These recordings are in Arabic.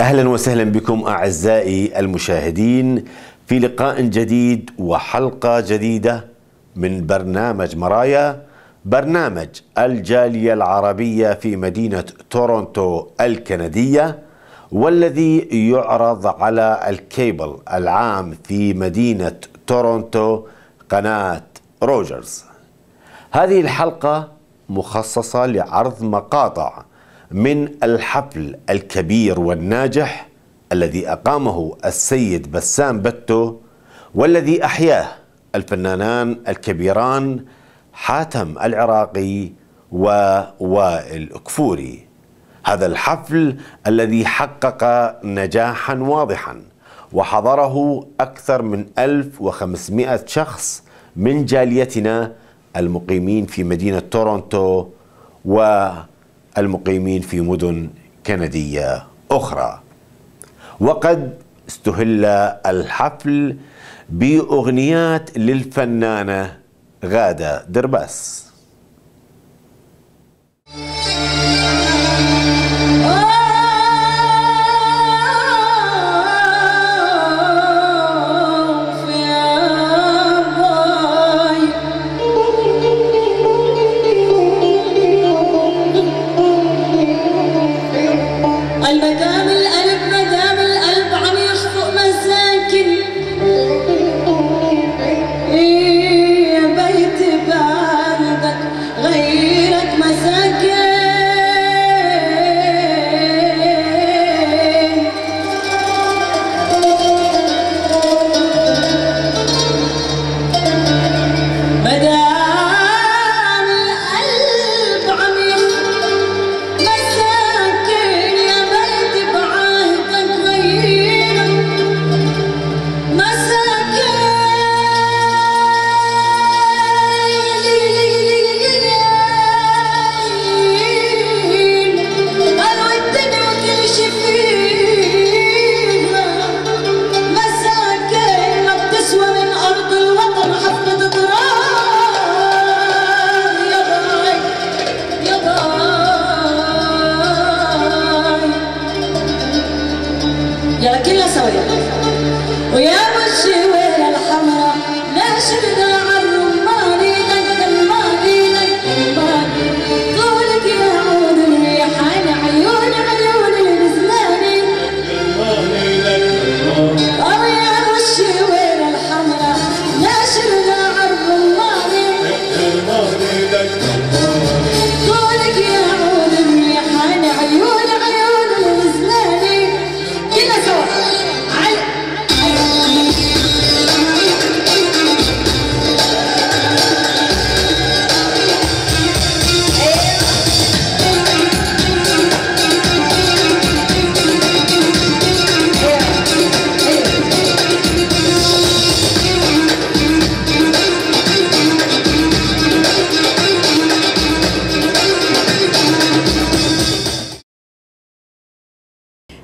أهلا وسهلا بكم أعزائي المشاهدين في لقاء جديد وحلقة جديدة من برنامج مرايا برنامج الجالية العربية في مدينة تورونتو الكندية والذي يعرض على الكيبل العام في مدينة تورونتو قناة روجرز. هذه الحلقة مخصصة لعرض مقاطع من الحفل الكبير والناجح الذي أقامه السيد بسام بتو والذي أحياه الفنانان الكبيران حاتم العراقي ووائل كفوري هذا الحفل الذي حقق نجاحا واضحا وحضره أكثر من 1500 شخص من جاليتنا المقيمين في مدينة تورونتو والمقيمين في مدن كندية أخرى. وقد استهل الحفل بأغنيات للفنانة غادة درباس.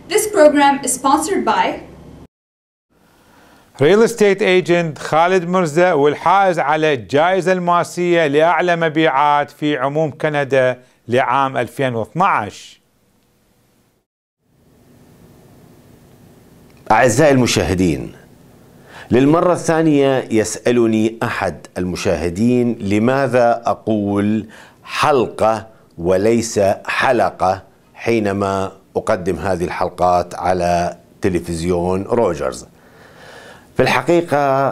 This program is sponsored by real estate agent خالد مرزا والحائز على الجائزة الماسية لأعلى مبيعات في عموم كندا لعام 2012 أعزائي المشاهدين للمرة الثانية يسألني أحد المشاهدين لماذا أقول حلقة وليس حلقة حينما أقدم هذه الحلقات على تلفزيون روجرز. في الحقيقة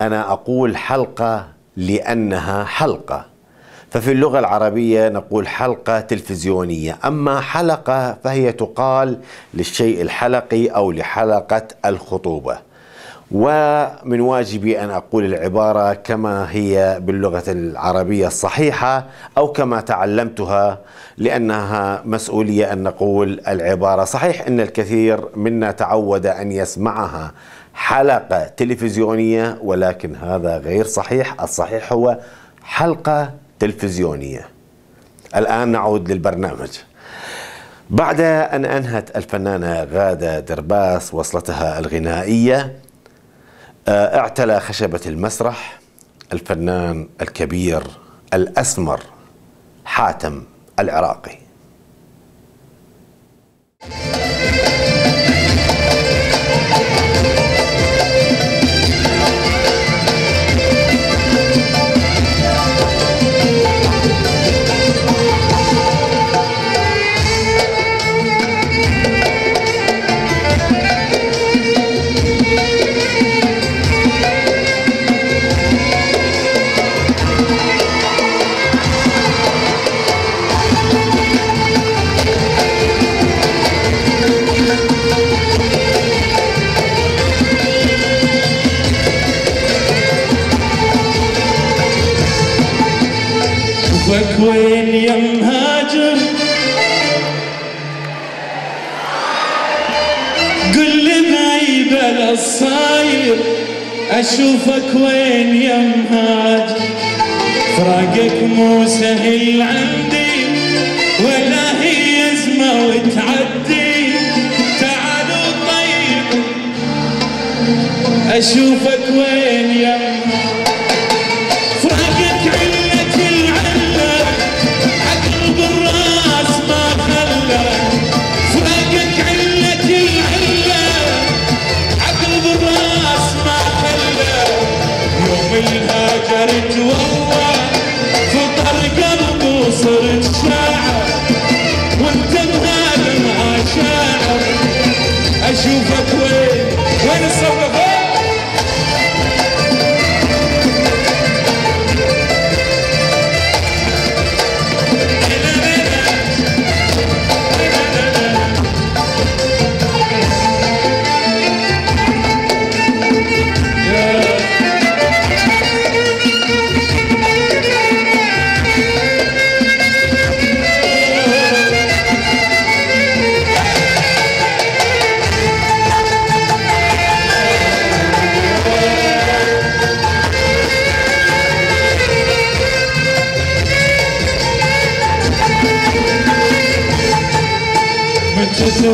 أنا أقول حلقة لأنها حلقة ففي اللغة العربية نقول حلقة تلفزيونية أما حلقة فهي تقال للشيء الحلقي أو لحلقة الخطوبة. ومن واجبي أن أقول العبارة كما هي باللغة العربية الصحيحة أو كما تعلمتها لأنها مسؤولية أن نقول العبارة صحيح أن الكثير منا تعود أن يسمعها حلقة تلفزيونية ولكن هذا غير صحيح. الصحيح هو حلقة تلفزيونية. الآن نعود للبرنامج. بعد أن أنهت الفنانة غادة درباس وصلتها الغنائية آه، اعتلى خشبة المسرح الفنان الكبير الأسمر حاتم العراقي.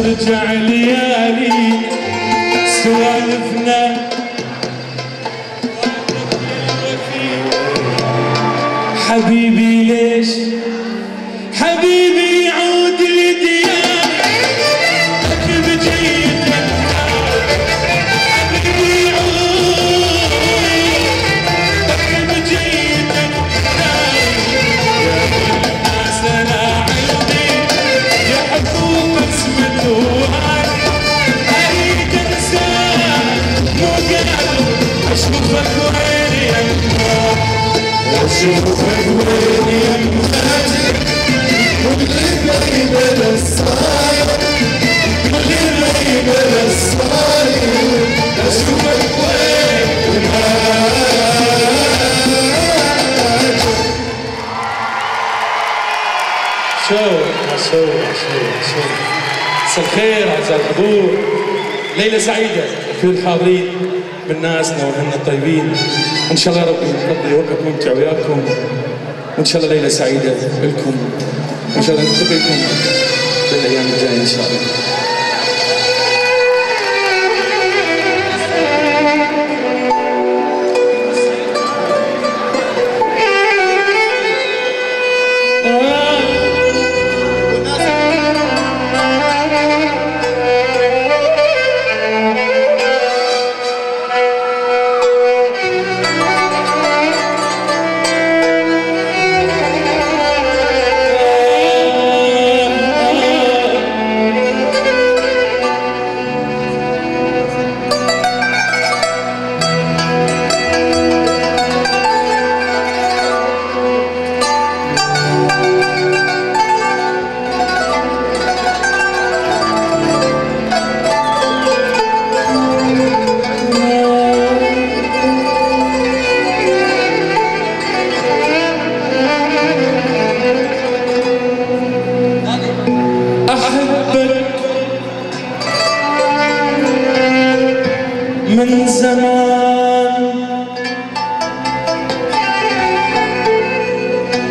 ترجع ليالي أشوفك وين يمك كل غيب للصاير كل غيب للصاير أشوفك وين شو شو شو شو مساء الخير اعزائي الحضور ليله سعيده لكل الحاضرين من ناسنا واهلنا الطيبين وان شاء الله ربي يقضي وقت ممتع وياكم. وإن شاء الله ليلة سعيدة لكم. وان شاء الله نلتقيكم بالايام الجاية إن شاء الله.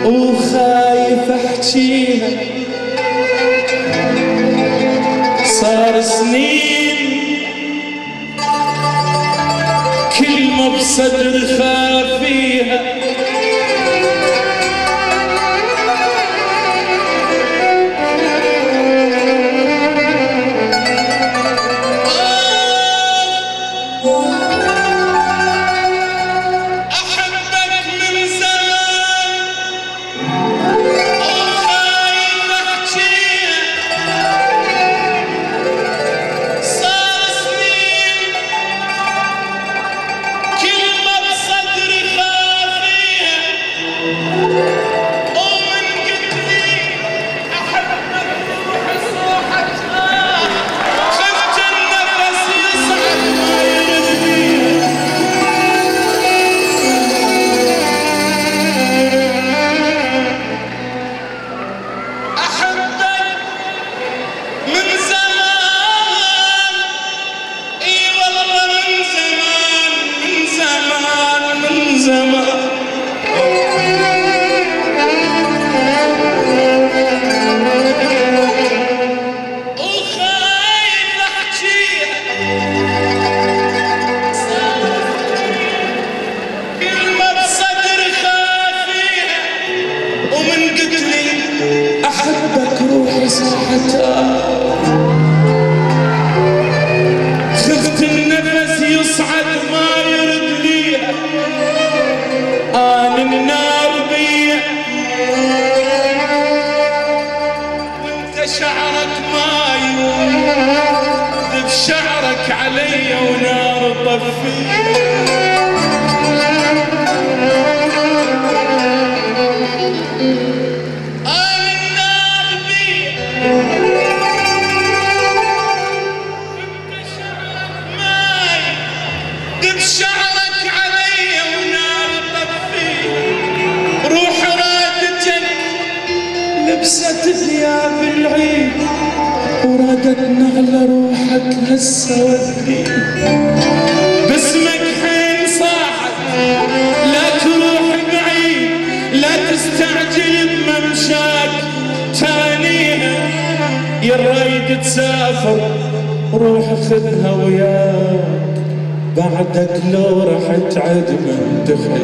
وخايف احكيها feel خذها وياك بعدك لو رحت عد من دخل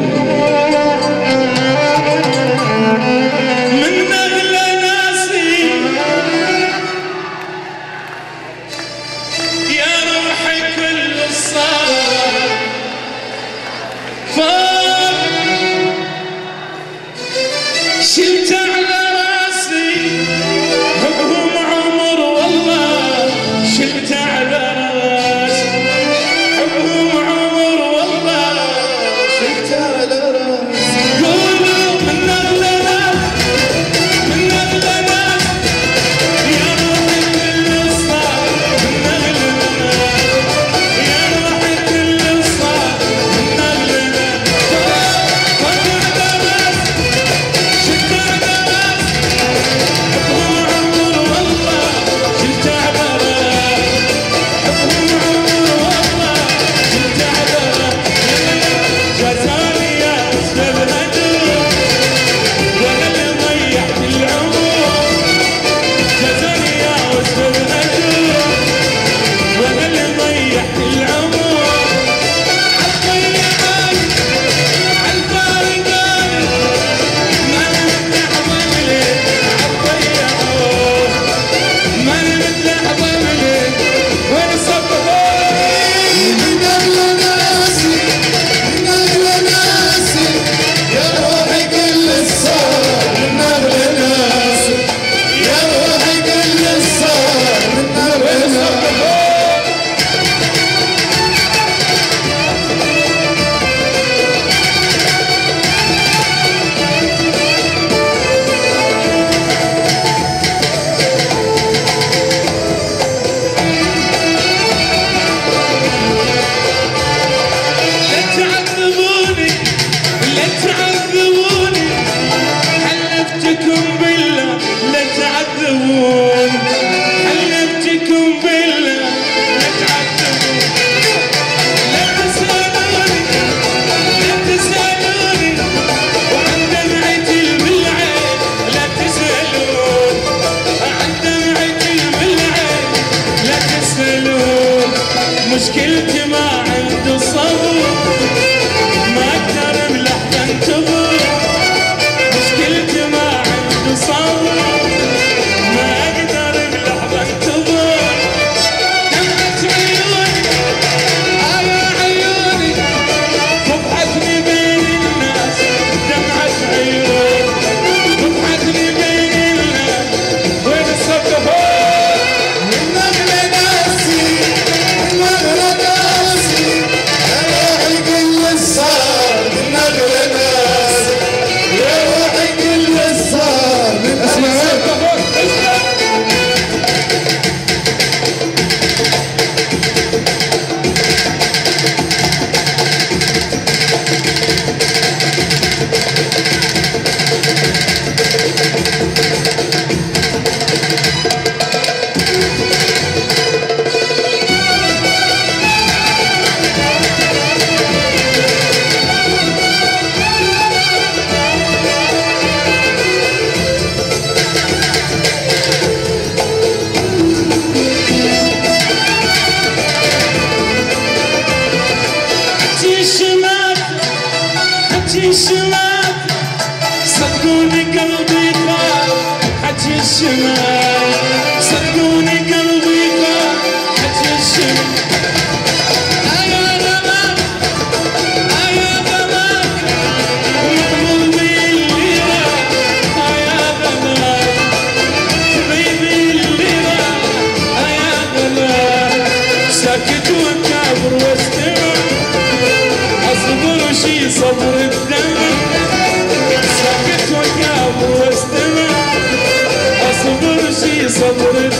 sanırım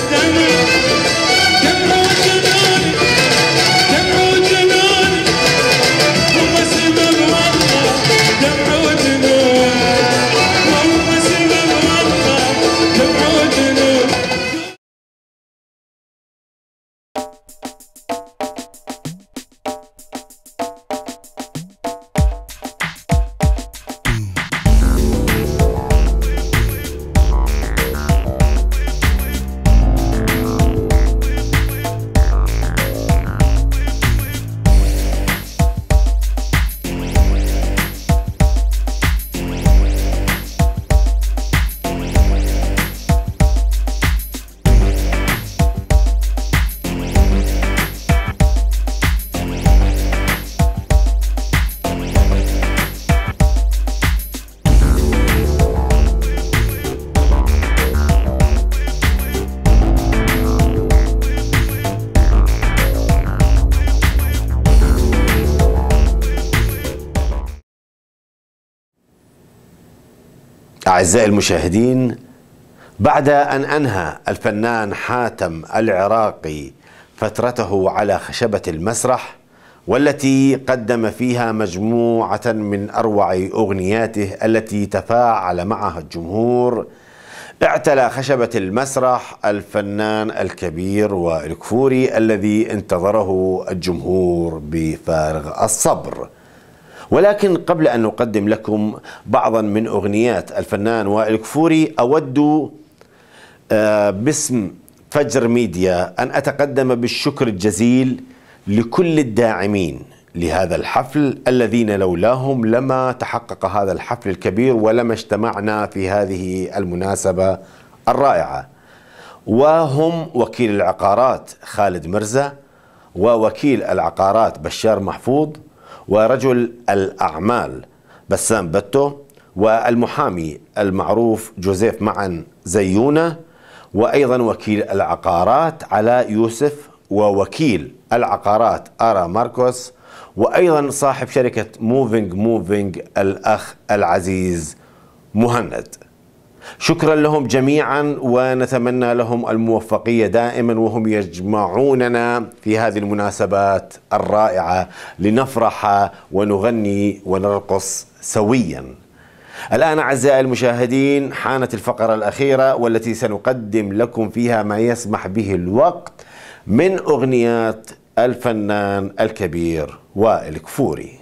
أعزائي المشاهدين بعد أن أنهى الفنان حاتم العراقي فترته على خشبة المسرح والتي قدم فيها مجموعة من أروع أغنياته التي تفاعل معها الجمهور اعتلى خشبة المسرح الفنان الكبير وإلكفوري الذي انتظره الجمهور بفارغ الصبر. ولكن قبل أن نقدم لكم بعضا من أغنيات الفنان وائل كفوري أود آه، باسم فجر ميديا أن أتقدم بالشكر الجزيل لكل الداعمين لهذا الحفل الذين لولاهم لما تحقق هذا الحفل الكبير ولما اجتمعنا في هذه المناسبة الرائعة. وهم وكيل العقارات خالد مرزا ووكيل العقارات بشار محفوظ ورجل الأعمال بسام بتو والمحامي المعروف جوزيف معن زيونة وأيضا وكيل العقارات علاء يوسف ووكيل العقارات أرا ماركوس وأيضا صاحب شركة moving moving الأخ العزيز مهند. شكرا لهم جميعا ونتمنى لهم الموفقية دائما وهم يجمعوننا في هذه المناسبات الرائعة لنفرح ونغني ونرقص سويا. الآن أعزائي المشاهدين حانت الفقرة الأخيرة والتي سنقدم لكم فيها ما يسمح به الوقت من اغنيات الفنان الكبير وائل كفوري.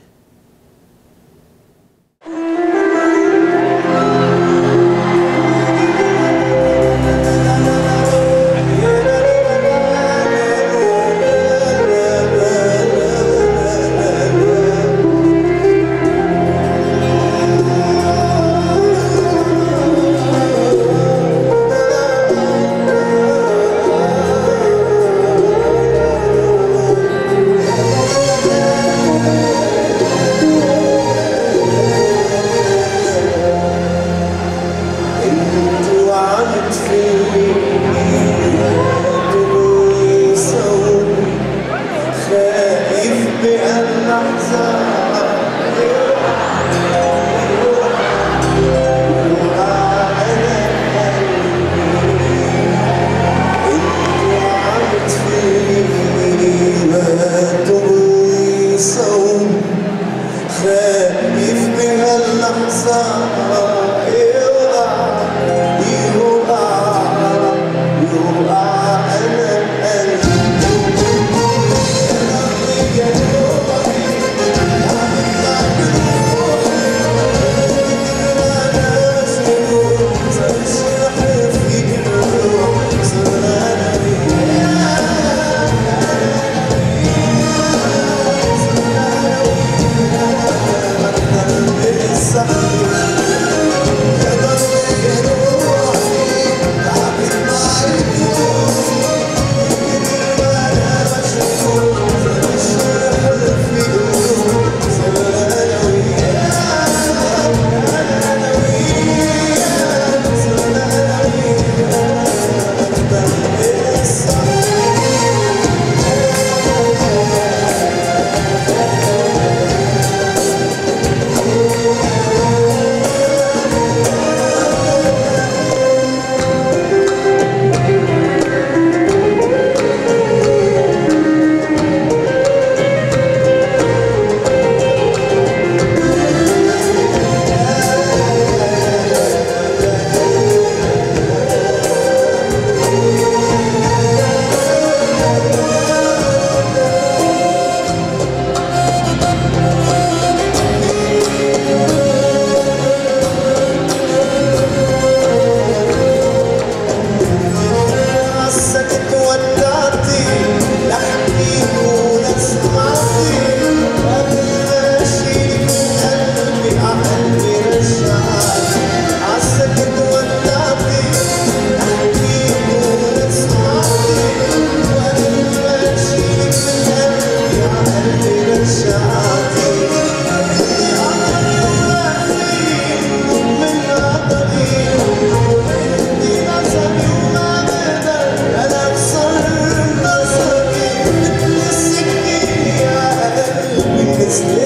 Deus.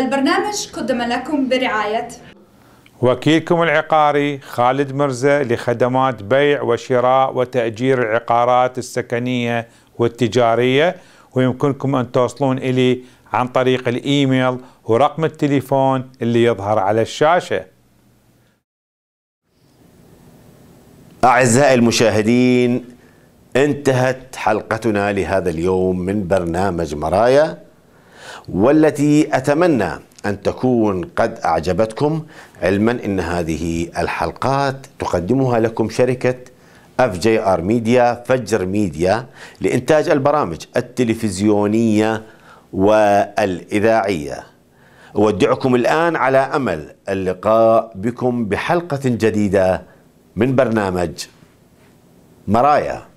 هذا البرنامج قدم لكم برعاية. وكيلكم العقاري خالد مرزا لخدمات بيع وشراء وتأجير العقارات السكنية والتجارية. ويمكنكم أن توصلون إلي عن طريق الإيميل ورقم التليفون اللي يظهر على الشاشة. أعزائي المشاهدين انتهت حلقتنا لهذا اليوم من برنامج مرايا. والتي أتمنى أن تكون قد أعجبتكم علما أن هذه الحلقات تقدمها لكم شركة FGR Media فجر ميديا لإنتاج البرامج التلفزيونية والإذاعية. أودعكم الآن على أمل اللقاء بكم بحلقة جديدة من برنامج مرايا.